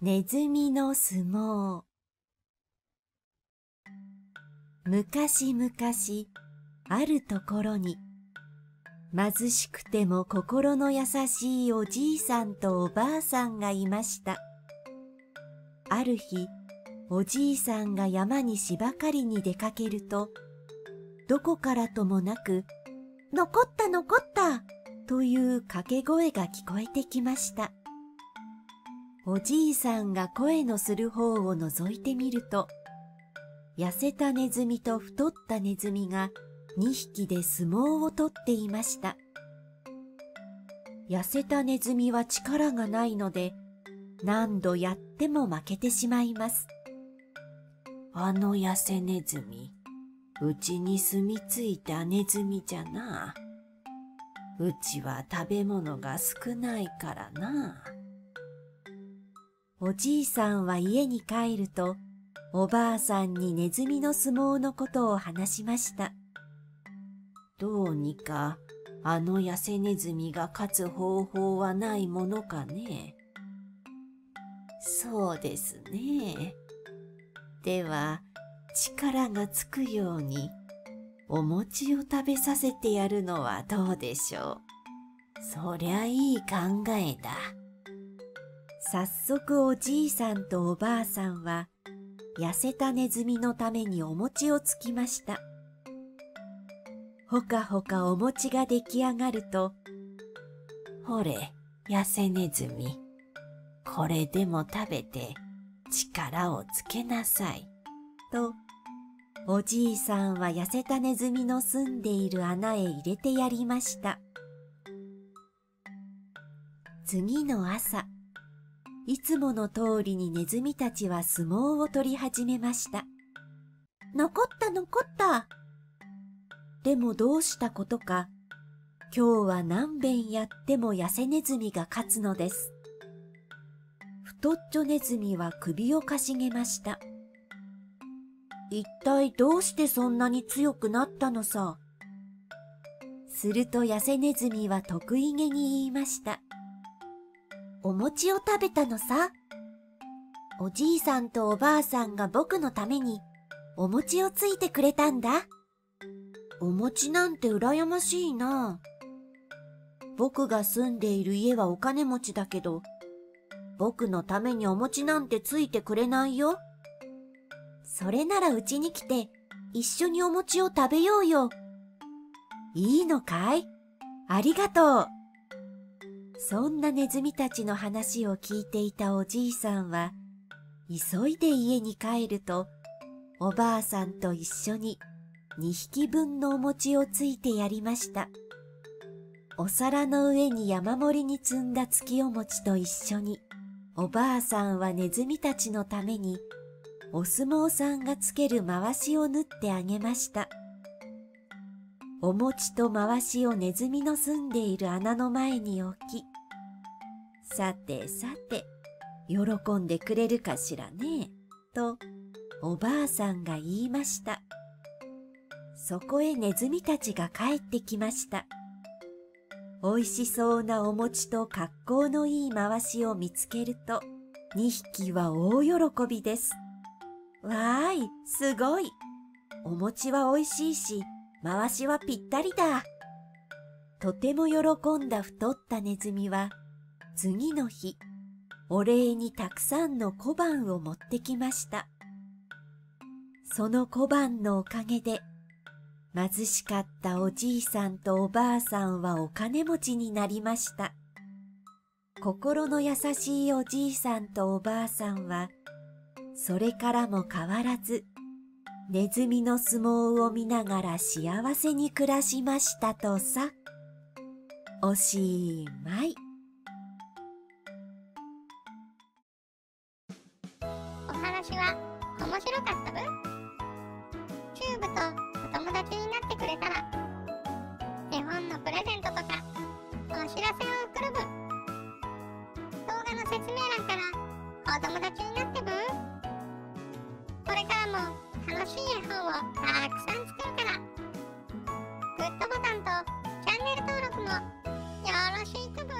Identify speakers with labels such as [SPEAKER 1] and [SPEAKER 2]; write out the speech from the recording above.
[SPEAKER 1] ネズミの相撲。昔々あるところに貧しくても心の優しいおじいさんとおばあさんがいました。ある日おじいさんが山に芝刈りに出かけるとどこからともなく「残った残った!」という掛け声が聞こえてきました。おじいさんが声のする方を覗いてみると痩せたネズミと太ったネズミが2匹で相撲をとっていました。痩せたネズミは力がないので何度やっても負けてしまいます。
[SPEAKER 2] あの痩せネズミうちに住み着いたネズミじゃな。うちは食べ物が少ないからな。
[SPEAKER 1] おじいさんは家に帰るとおばあさんにネズミの相撲のことを話しました。
[SPEAKER 2] どうにかあの痩せネズミが勝つ方法はないものかね。
[SPEAKER 1] そうですね。では、力がつくように、お餅を食べさせてやるのはどうでしょ
[SPEAKER 2] う。そりゃいい考えだ。
[SPEAKER 1] 早速おじいさんとおばあさんは、痩せたネズミのためにお餅をつきました。ほかほかお餅が出来上がると、
[SPEAKER 2] ほれ、痩せネズミ、これでも食べて力をつけなさい。
[SPEAKER 1] と、おじいさんは痩せたネズミの住んでいる穴へ入れてやりました。次の朝、いつもの通りにネズミたちは相撲を取り始めました。残った残ったでもどうしたことか、今日は何遍やっても痩せネズミが勝つのです。太っちょネズミは首をかしげました。一体どうしてそんなに強くなったのさ。すると痩せネズミは得意げに言いました。お餅を食べたのさ。おじいさんとおばあさんが僕のためにお餅をついてくれたんだ。お餅なんて羨ましいな。僕が住んでいる家はお金持ちだけど、僕のためにお餅なんてついてくれないよ。それならうちに来て一緒にお餅を食べようよ。いいのかい？ありがとう。そんなネズミたちの話を聞いていたおじいさんは、急いで家に帰ると、おばあさんと一緒に2匹分のお餅をついてやりました。お皿の上に山盛りに積んだ月お餅と一緒に、おばあさんはネズミたちのために、お相撲さんがつける回しを縫ってあげました。お餅と回しをネズミの住んでいる穴の前に置き、さてさて、喜んでくれるかしらね、と、おばあさんが言いました。そこへネズミたちが帰ってきました。美味しそうなお餅と格好のいい回しを見つけると、2匹は大喜びです。わーい、すごい。お餅は美味しいし、回しはぴったりだ。とても喜んだ太ったネズミは、次の日、お礼にたくさんの小判を持ってきました。その小判のおかげで、貧しかったおじいさんとおばあさんはお金持ちになりました。心の優しいおじいさんとおばあさんは、それからも変わらず、ネズミの相撲を見ながら幸せに暮らしましたとさ。おしまい。
[SPEAKER 3] お話は面白かったぶ？チューブとお友達になってくれたら絵本のプレゼントとかお知らせを送る分動画の説明欄からお友達になってぶ？これからも楽しい絵本をたくさん作るから。グッドボタンとチャンネル登録もよろしくぶ